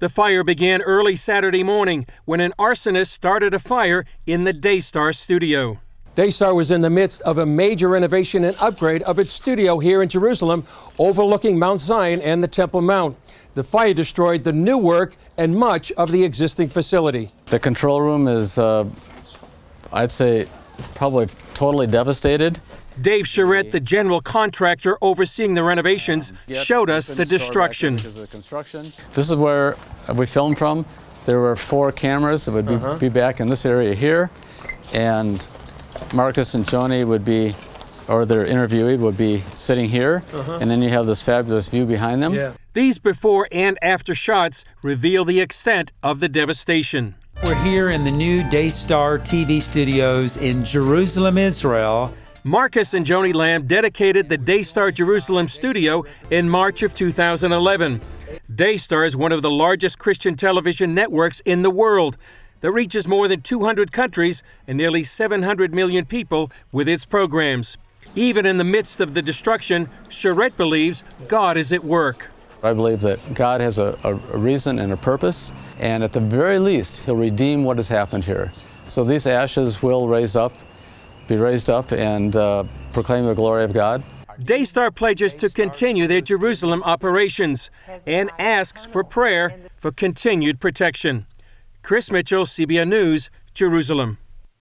The fire began early Saturday morning when an arsonist started a fire in the Daystar studio. Daystar was in the midst of a major renovation and upgrade of its studio here in Jerusalem, overlooking Mount Zion and the Temple Mount. The fire destroyed the new work and much of the existing facility. The control room is, uh, I'd say, probably totally devastated. Dave Charette, the general contractor overseeing the renovations, showed us the destruction. This is where we filmed from. There were four cameras that would be, uh -huh. be back in this area here, and Marcus and Joni would be, or their interviewee would be sitting here, uh-huh. and then you have this fabulous view behind them. Yeah. These before and after shots reveal the extent of the devastation. We're here in the new Daystar TV studios in Jerusalem, Israel. Marcus and Joni Lamb dedicated the Daystar Jerusalem studio in March of 2011. Daystar is one of the largest Christian television networks in the world that reaches more than 200 countries and nearly 700 million people with its programs. Even in the midst of the destruction, Charette believes God is at work. I believe that God has a, a, reason and a purpose, and at the very least, He'll redeem what has happened here. So these ashes will raise up, be raised up, and uh, proclaim the glory of God. Daystar pledges to continue their Jerusalem operations and asks for prayer for continued protection. Chris Mitchell, CBN News, Jerusalem.